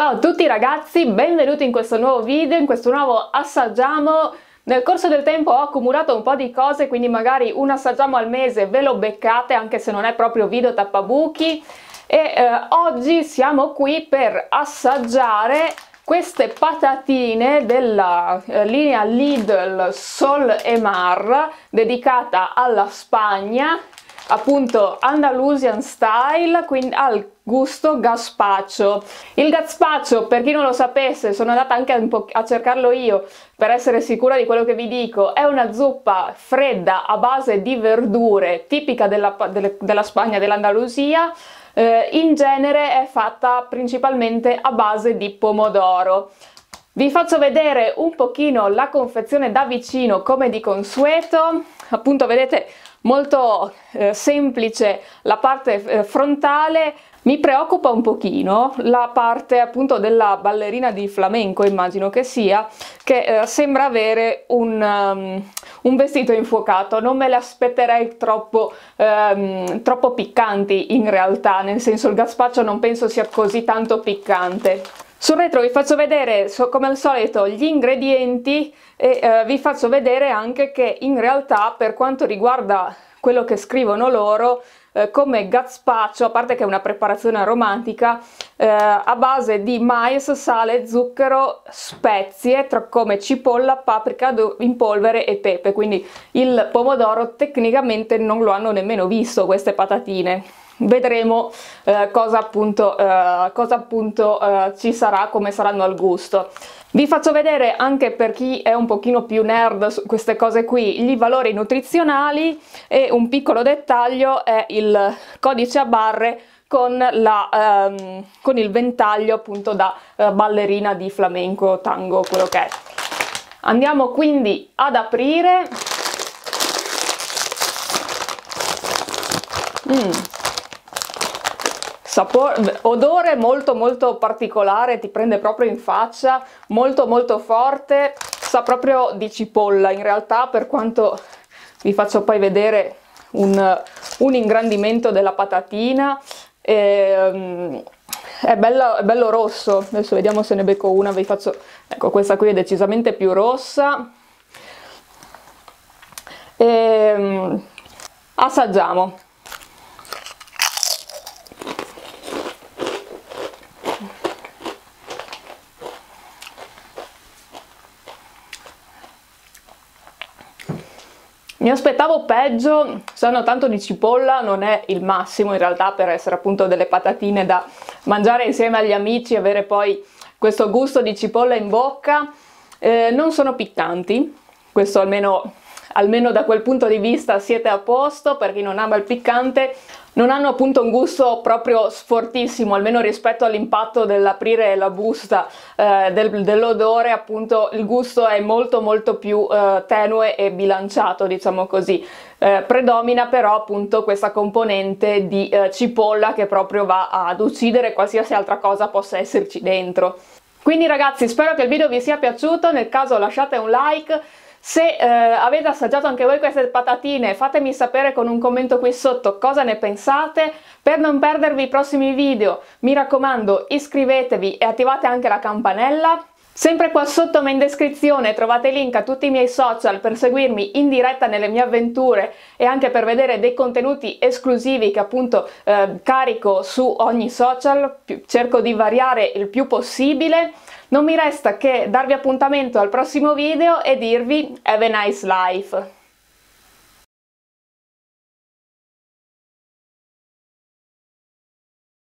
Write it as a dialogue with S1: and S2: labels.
S1: Ciao a tutti ragazzi, benvenuti in questo nuovo video, in questo nuovo assaggiamo. Nel corso del tempo ho accumulato un po' di cose, quindi magari un assaggiamo al mese ve lo beccate, anche se non è proprio video tappabuchi. E eh, oggi siamo qui per assaggiare queste patatine della eh, linea Lidl Sol e Mar, dedicata alla Spagna, appunto Andalusian style, quindi al gusto gazpacho. Il gazpacho, per chi non lo sapesse, sono andata anche un po' a cercarlo io per essere sicura di quello che vi dico, è una zuppa fredda a base di verdure, tipica della, della Spagna, dell'Andalusia, eh, in genere è fatta principalmente a base di pomodoro. Vi faccio vedere un pochino la confezione da vicino come di consueto, appunto vedete molto eh, semplice la parte eh, frontale mi preoccupa un pochino la parte appunto della ballerina di flamenco, immagino che sia, che eh, sembra avere un, um, un, vestito infuocato. Non me le aspetterei troppo, um, troppo piccanti in realtà, nel senso il gazpacho non penso sia così tanto piccante. Sul retro vi faccio vedere, so, come al solito, gli ingredienti e eh, vi faccio vedere anche che in realtà per quanto riguarda quello che scrivono loro, eh, come gazpacho, a parte che è una preparazione romantica, eh, a base di mais, sale, zucchero, spezie, tra come cipolla, paprika in polvere e pepe, quindi il pomodoro tecnicamente non lo hanno nemmeno visto queste patatine vedremo eh, cosa appunto, eh, cosa appunto eh, ci sarà, come saranno al gusto. Vi faccio vedere anche per chi è un pochino più nerd su queste cose qui i valori nutrizionali e un piccolo dettaglio è il codice a barre con, la, ehm, con il ventaglio appunto da eh, ballerina di flamenco, tango, quello che è. Andiamo quindi ad aprire. Mm sapore, odore molto molto particolare, ti prende proprio in faccia, molto molto forte, sa proprio di cipolla in realtà per quanto vi faccio poi vedere un, un ingrandimento della patatina. E, um, è bello, è bello rosso, adesso vediamo se ne becco una, vi faccio, ecco questa qui è decisamente più rossa. E, um, assaggiamo. Mi aspettavo peggio, sanno tanto di cipolla, non è il massimo in realtà per essere appunto delle patatine da mangiare insieme agli amici avere poi questo gusto di cipolla in bocca. Eh, non sono piccanti, questo almeno, almeno da quel punto di vista siete a posto, per chi non ama il piccante non hanno appunto un gusto proprio fortissimo, almeno rispetto all'impatto dell'aprire la busta eh, del, dell'odore, appunto il gusto è molto molto più eh, tenue e bilanciato, diciamo così. Eh, predomina però appunto questa componente di eh, cipolla che proprio va ad uccidere qualsiasi altra cosa possa esserci dentro. Quindi ragazzi spero che il video vi sia piaciuto, nel caso lasciate un like, se eh, avete assaggiato anche voi queste patatine fatemi sapere con un commento qui sotto cosa ne pensate. Per non perdervi i prossimi video mi raccomando iscrivetevi e attivate anche la campanella. Sempre qua sotto ma in descrizione trovate link a tutti i miei social per seguirmi in diretta nelle mie avventure e anche per vedere dei contenuti esclusivi che appunto eh, carico su ogni social, cerco di variare il più possibile. Non mi resta che darvi appuntamento al prossimo video e dirvi have a nice life!